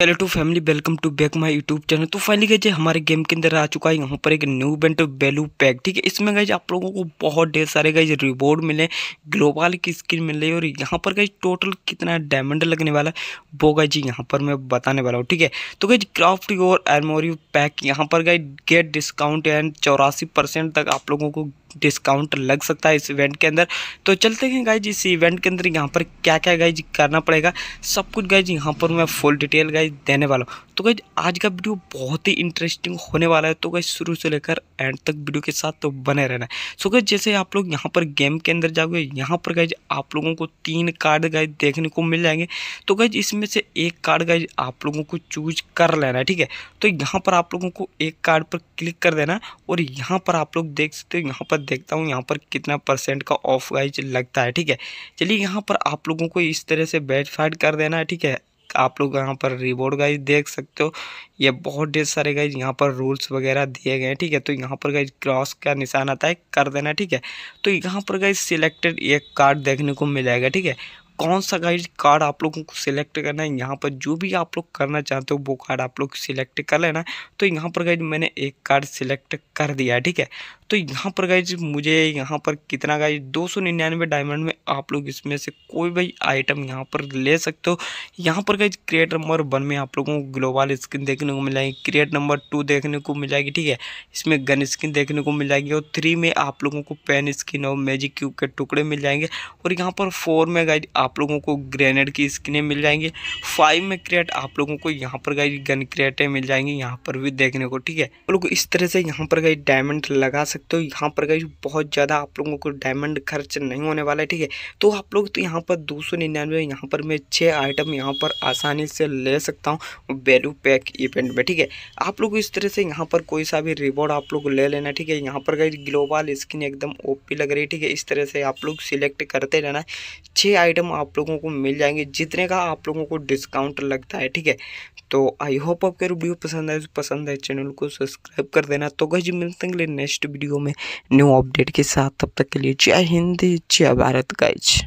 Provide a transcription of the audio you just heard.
Hello to family welcome to back my YouTube channel तो finally गई हमारे game के अंदर आ चुका है। यहाँ पर एक न्यू इवेंट वैल्यू पैक ठीक है? इसमें गई आप लोगों को बहुत ढेर सारे गए रिवॉर्ड मिले ग्लोबल की स्किन मिल रही है और यहाँ पर गई टोटल कितना डायमंड लगने वाला है, वो गई जी यहाँ पर मैं बताने वाला हूँ, ठीक है? तो गई क्राफ्ट और एरमोरी पैक यहाँ पर गई गेट डिस्काउंट एंड चौरासी तक आप लोगों को डिस्काउंट लग सकता है इस इवेंट के अंदर। तो चलते हैं गाइज़ इस इवेंट के अंदर यहाँ पर क्या क्या गाइज़ करना पड़ेगा। सब कुछ गाइज़ यहाँ पर मैं फुल डिटेल गाइज़ देने वाला हूँ। तो गई आज का वीडियो बहुत ही इंटरेस्टिंग होने वाला है। तो गई शुरू से लेकर एंड तक वीडियो के साथ तो बने रहना है। सो गई जैसे आप लोग यहाँ पर गेम के अंदर जाओगे, यहाँ पर गाइज़ आप लोगों को तीन कार्ड गाइज़ देखने को मिल जाएँगे। तो गई इसमें से एक कार्ड गाइज़ आप लोगों को चूज़ कर लेना है, ठीक है? तो यहाँ पर आप लोगों को एक कार्ड पर क्लिक कर देना और यहाँ पर आप लोग देख सकते हो, यहाँ पर देखता हूँ, यहाँ पर कितना परसेंट का ऑफ़ गाइज़ लगता है, ठीक है? चलिए, यहाँ पर आप लोगों को इस तरह से वेरीफाइड कर देना है, ठीक है? आप लोग यहाँ पर रिवॉर्ड गाइज़ देख सकते हो। ये बहुत ढेर सारे गाइज़ यहाँ पर रूल्स वगैरह दिए गए हैं, ठीक है? तो यहाँ पर गाइज़ क्रॉस का निशान आता है, कर देना, ठीक है? तो यहाँ पर गाइज़ सिलेक्टेड एक कार्ड देखने को मिलेगा ठीक है? कौन सा गाइड कार्ड आप लोगों को सिलेक्ट करना है? यहाँ पर जो भी आप लोग करना चाहते हो, वो कार्ड आप लोग सिलेक्ट कर लेना। तो यहाँ पर गाइज़ मैंने एक कार्ड सिलेक्ट कर दिया ठीक है? तो यहाँ पर गाइज़ मुझे यहाँ पर कितना गाइज़ दो सौ निन्यानवे डायमंड में आप लोग इसमें से कोई भी आइटम यहाँ पर ले सकते हो। यहाँ पर गाइज़ क्रिएट नंबर वन में आप लोगों को ग्लोबल स्किन देखने को मिल जाएगी क्रिएट नंबर टू देखने को मिल जाएगी, ठीक है? इसमें गन स्किन देखने को मिल जाएगी और थ्री में आप लोगों को पेन स्किन और मैजिक क्यूब के टुकड़े मिल जाएँगे। और यहाँ पर फोर में गाइज़ आप लोगों को ग्रेनेड की स्किनें मिल जाएँगी। फाइव में क्रिएट आप लोगों को यहाँ पर गाइज़ गन क्रिएटें मिल जाएँगी यहाँ पर भी देखने को, ठीक है? लोग इस तरह से यहाँ पर गाइज़ डायमंड लगा सकते हो। यहाँ पर गई बहुत ज़्यादा आप लोगों को डायमंड खर्च नहीं होने वाला है, ठीक है? तो आप लोग तो यहाँ पर दो सौ निन्यानवे, यहाँ पर मैं छः आइटम यहाँ पर आसानी से ले सकता हूँ वैल्यू पैक इवेंट में, ठीक है? आप लोग इस तरह से यहाँ पर कोई सा भी रिवॉर्ड आप लोग ले लेना, ठीक है? यहाँ पर गई ग्लोबल स्किन एकदम ओपी लग रही है, ठीक है? इस तरह से आप लोग सिलेक्ट करते रहना। छः आइटम आप लोगों को मिल जाएँगे, जितने का आप लोगों को डिस्काउंट लगता है, ठीक है? तो आई होप आपके वीडियो पसंद आए पसंद है चैनल को सब्सक्राइब कर देना। तो गज मिलते हैं नेक्स्ट वीडियो में न्यू अपडेट के साथ, तब तक के लिए जय हिंद, जय भारत गाइज़